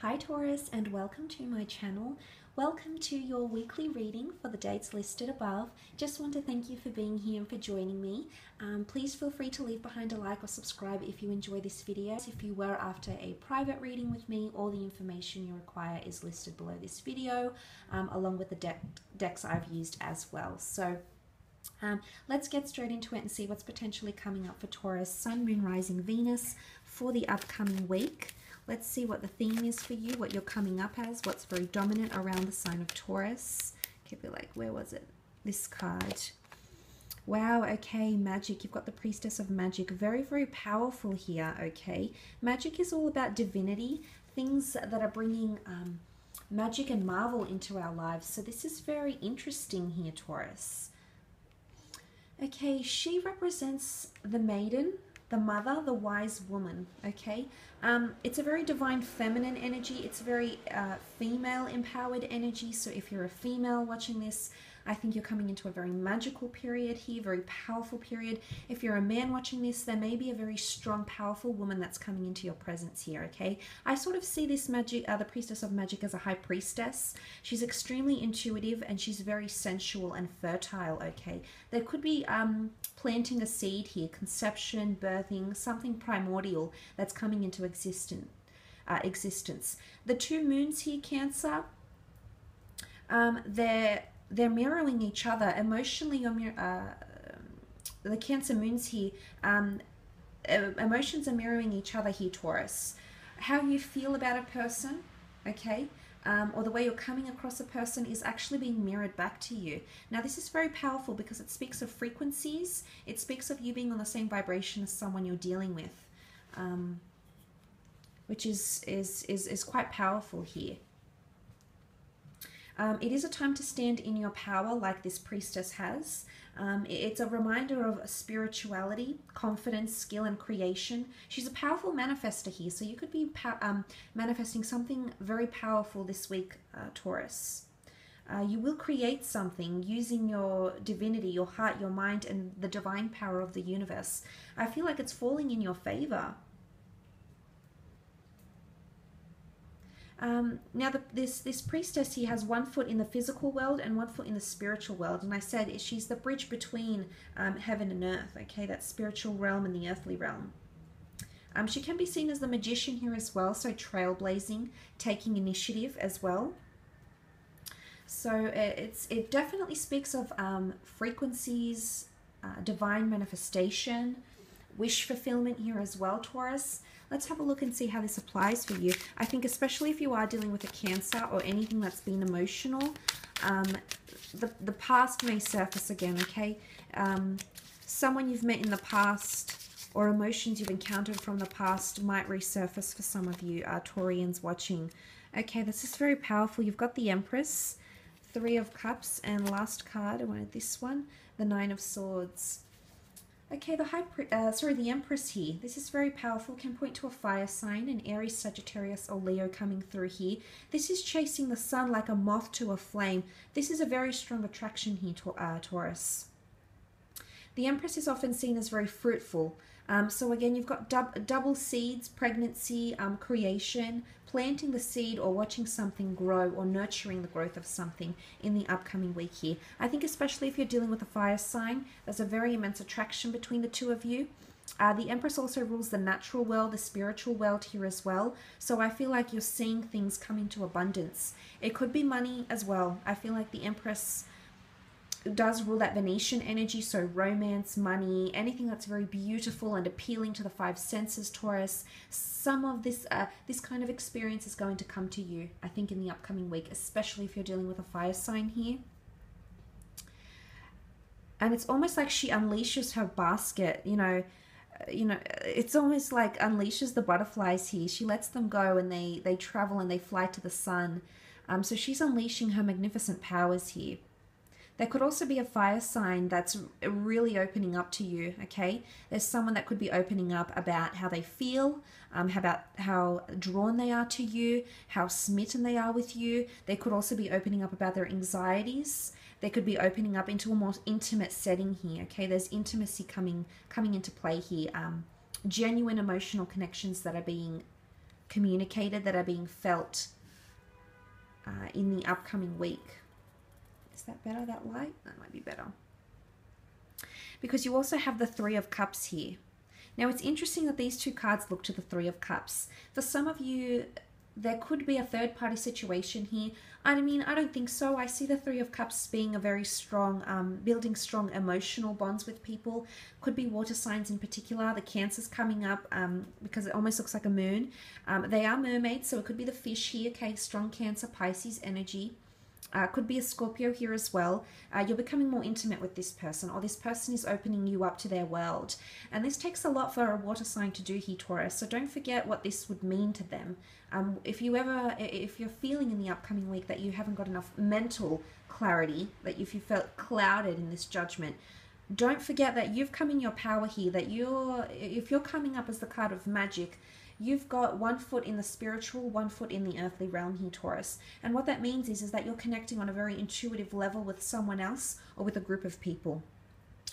Hi Taurus and welcome to my channel. Welcome to your weekly reading for the dates listed above. Just want to thank you for being here and for joining me. Um, please feel free to leave behind a like or subscribe if you enjoy this video. If you were after a private reading with me, all the information you require is listed below this video um, along with the deck decks I've used as well. So um, let's get straight into it and see what's potentially coming up for Taurus, Sun, Moon, Rising, Venus for the upcoming week. Let's see what the theme is for you, what you're coming up as, what's very dominant around the sign of Taurus. Could be like, where was it? This card. Wow, okay, magic. You've got the Priestess of Magic. Very, very powerful here, okay? Magic is all about divinity, things that are bringing um, magic and marvel into our lives. So this is very interesting here, Taurus. Okay, she represents the maiden, the mother, the wise woman. Okay, um, it's a very divine feminine energy. It's very uh, female empowered energy. So if you're a female watching this, I think you're coming into a very magical period here, very powerful period. If you're a man watching this, there may be a very strong, powerful woman that's coming into your presence here, okay? I sort of see this magic, uh, the priestess of magic as a high priestess. She's extremely intuitive and she's very sensual and fertile, okay? There could be um, planting a seed here, conception, birthing, something primordial that's coming into existence. Uh, existence. The two moons here, Cancer, um, they're they're mirroring each other emotionally. You're uh, the Cancer moons here. Um, emotions are mirroring each other here, Taurus. How you feel about a person, okay, um, or the way you're coming across a person is actually being mirrored back to you. Now, this is very powerful because it speaks of frequencies. It speaks of you being on the same vibration as someone you're dealing with, um, which is, is, is, is quite powerful here. Um, it is a time to stand in your power like this priestess has. Um, it's a reminder of spirituality, confidence, skill, and creation. She's a powerful manifester here, so you could be um, manifesting something very powerful this week, uh, Taurus. Uh, you will create something using your divinity, your heart, your mind, and the divine power of the universe. I feel like it's falling in your favor. Um, now, the, this this priestess he has one foot in the physical world and one foot in the spiritual world, and I said she's the bridge between um, heaven and earth. Okay, that spiritual realm and the earthly realm. Um, she can be seen as the magician here as well, so trailblazing, taking initiative as well. So it's it definitely speaks of um, frequencies, uh, divine manifestation, wish fulfillment here as well, Taurus. Let's have a look and see how this applies for you. I think especially if you are dealing with a cancer or anything that's been emotional, um, the, the past may surface again, okay? Um, someone you've met in the past or emotions you've encountered from the past might resurface for some of you uh, Taurians watching. Okay, this is very powerful. You've got the Empress, Three of Cups, and last card, I wanted this one, the Nine of Swords. Okay, the high, uh, sorry, the Empress here. This is very powerful. Can point to a fire sign, an Aries, Sagittarius, or Leo coming through here. This is chasing the sun like a moth to a flame. This is a very strong attraction here, to, uh, Taurus. The Empress is often seen as very fruitful. Um, so again, you've got dub double seeds, pregnancy, um, creation, planting the seed or watching something grow or nurturing the growth of something in the upcoming week here. I think especially if you're dealing with a fire sign, there's a very immense attraction between the two of you. Uh, the Empress also rules the natural world, the spiritual world here as well. So I feel like you're seeing things come into abundance. It could be money as well. I feel like the Empress does rule that Venusian energy, so romance, money, anything that's very beautiful and appealing to the five senses, Taurus. Some of this uh, this kind of experience is going to come to you, I think, in the upcoming week, especially if you're dealing with a fire sign here. And it's almost like she unleashes her basket, you know, uh, you know, it's almost like unleashes the butterflies here. She lets them go and they, they travel and they fly to the sun. Um, so she's unleashing her magnificent powers here. There could also be a fire sign that's really opening up to you, okay? There's someone that could be opening up about how they feel, um, about how drawn they are to you, how smitten they are with you. They could also be opening up about their anxieties. They could be opening up into a more intimate setting here, okay? There's intimacy coming coming into play here. Um, genuine emotional connections that are being communicated, that are being felt uh, in the upcoming week. Is that better, that light? That might be better. Because you also have the Three of Cups here. Now, it's interesting that these two cards look to the Three of Cups. For some of you, there could be a third party situation here. I mean, I don't think so. I see the Three of Cups being a very strong, um, building strong emotional bonds with people. Could be water signs in particular. The Cancer's coming up um, because it almost looks like a moon. Um, they are mermaids, so it could be the fish here. Okay, strong Cancer, Pisces energy. Uh, could be a Scorpio here as well. Uh, you're becoming more intimate with this person, or this person is opening you up to their world. And this takes a lot for a water sign to do here, Taurus. So don't forget what this would mean to them. Um, if you ever, if you're feeling in the upcoming week that you haven't got enough mental clarity, that if you felt clouded in this judgment, don't forget that you've come in your power here. That you're, if you're coming up as the card of magic, you've got one foot in the spiritual, one foot in the earthly realm here, Taurus. And what that means is, is that you're connecting on a very intuitive level with someone else or with a group of people.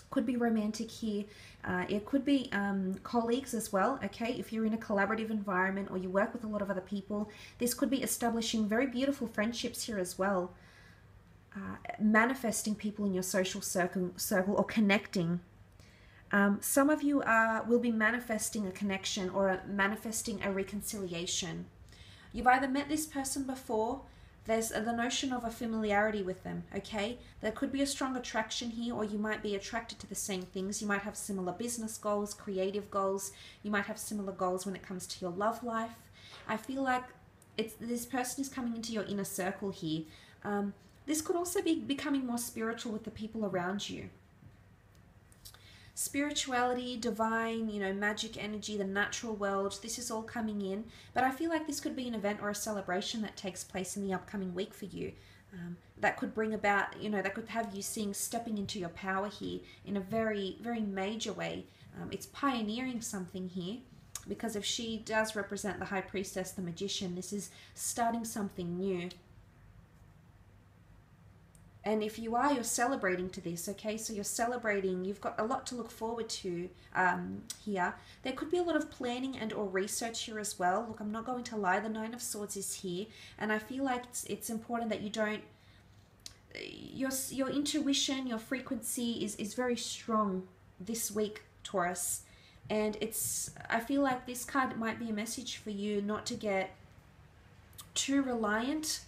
Could be romantic here. Uh, it could be um, colleagues as well, okay? If you're in a collaborative environment or you work with a lot of other people, this could be establishing very beautiful friendships here as well. Uh, manifesting people in your social circle, circle or connecting um, some of you are will be manifesting a connection or manifesting a reconciliation. You've either met this person before, there's the notion of a familiarity with them, okay? There could be a strong attraction here, or you might be attracted to the same things. You might have similar business goals, creative goals. You might have similar goals when it comes to your love life. I feel like it's this person is coming into your inner circle here. Um, this could also be becoming more spiritual with the people around you spirituality, divine, you know, magic energy, the natural world, this is all coming in. But I feel like this could be an event or a celebration that takes place in the upcoming week for you. Um, that could bring about, you know, that could have you seeing stepping into your power here in a very, very major way. Um, it's pioneering something here because if she does represent the high priestess, the magician, this is starting something new. And if you are, you're celebrating to this, okay? So you're celebrating, you've got a lot to look forward to um, here. There could be a lot of planning and or research here as well. Look, I'm not going to lie, the Nine of Swords is here. And I feel like it's, it's important that you don't, your, your intuition, your frequency is, is very strong this week, Taurus. And it's, I feel like this card might be a message for you not to get too reliant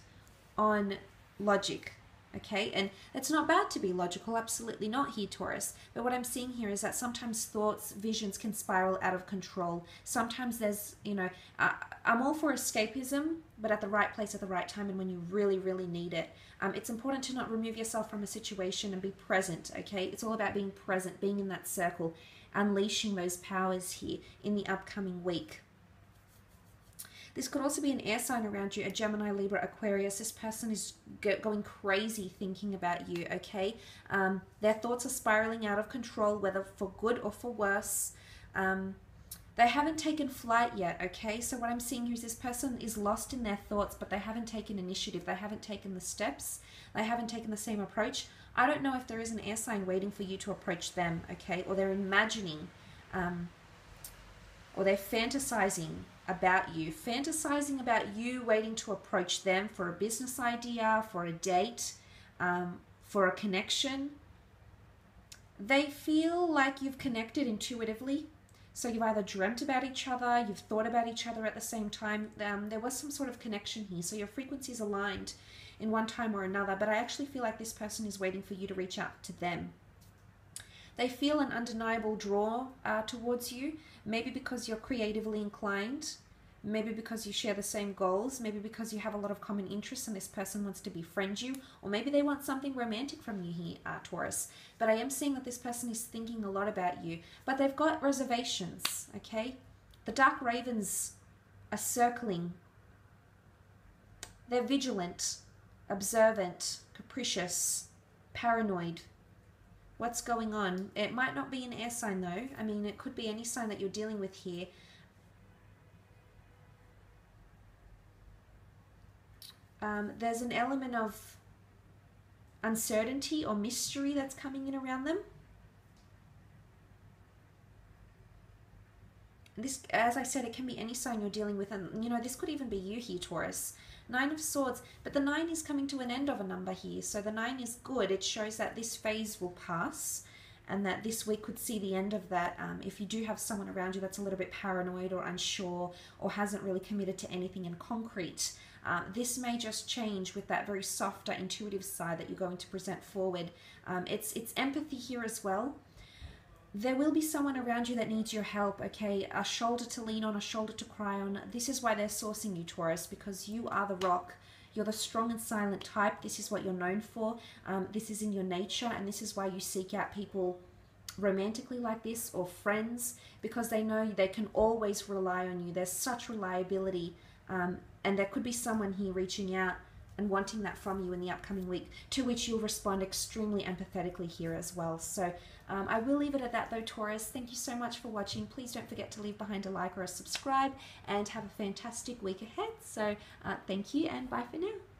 on logic okay? And it's not bad to be logical, absolutely not here, Taurus. But what I'm seeing here is that sometimes thoughts, visions can spiral out of control. Sometimes there's, you know, uh, I'm all for escapism, but at the right place at the right time and when you really, really need it. Um, it's important to not remove yourself from a situation and be present, okay? It's all about being present, being in that circle, unleashing those powers here in the upcoming week. This could also be an air sign around you, a Gemini, Libra, Aquarius. This person is going crazy thinking about you, okay? Um, their thoughts are spiraling out of control, whether for good or for worse. Um, they haven't taken flight yet, okay? So what I'm seeing here is this person is lost in their thoughts, but they haven't taken initiative. They haven't taken the steps. They haven't taken the same approach. I don't know if there is an air sign waiting for you to approach them, okay? Or they're imagining, um, or they're fantasizing about you, fantasizing about you waiting to approach them for a business idea, for a date, um, for a connection. They feel like you've connected intuitively. So you've either dreamt about each other, you've thought about each other at the same time. Um, there was some sort of connection here. So your frequencies aligned in one time or another. But I actually feel like this person is waiting for you to reach out to them. They feel an undeniable draw uh, towards you, maybe because you're creatively inclined, maybe because you share the same goals, maybe because you have a lot of common interests and this person wants to befriend you, or maybe they want something romantic from you here, uh, Taurus. But I am seeing that this person is thinking a lot about you, but they've got reservations, okay? The dark ravens are circling. They're vigilant, observant, capricious, paranoid, what's going on. It might not be an air sign though. I mean, it could be any sign that you're dealing with here. Um, there's an element of uncertainty or mystery that's coming in around them. This, as I said, it can be any sign you're dealing with, and you know, this could even be you here, Taurus. Nine of Swords, but the nine is coming to an end of a number here, so the nine is good. It shows that this phase will pass and that this week could see the end of that. Um, if you do have someone around you that's a little bit paranoid or unsure or hasn't really committed to anything in concrete, uh, this may just change with that very softer, intuitive side that you're going to present forward. Um, it's it's empathy here as well. There will be someone around you that needs your help, okay? A shoulder to lean on, a shoulder to cry on. This is why they're sourcing you, Taurus, because you are the rock. You're the strong and silent type. This is what you're known for. Um, this is in your nature, and this is why you seek out people romantically like this or friends because they know they can always rely on you. There's such reliability, um, and there could be someone here reaching out and wanting that from you in the upcoming week, to which you'll respond extremely empathetically here as well. So um, I will leave it at that though, Taurus. Thank you so much for watching. Please don't forget to leave behind a like or a subscribe and have a fantastic week ahead. So uh, thank you and bye for now.